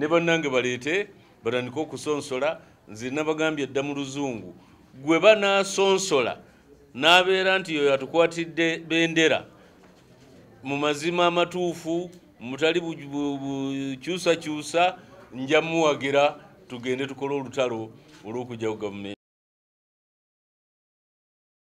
ne bannange baleete batandike okusonsola nze nabagambye edda mu luzungu. Gwe banaasonsola n'abeera nti yoyo atukwatidde bendera mu mazima amatuufu mutali bukyusakyusa nja muwagira tugende tukole olutalo olw'okujja ku gavumenti.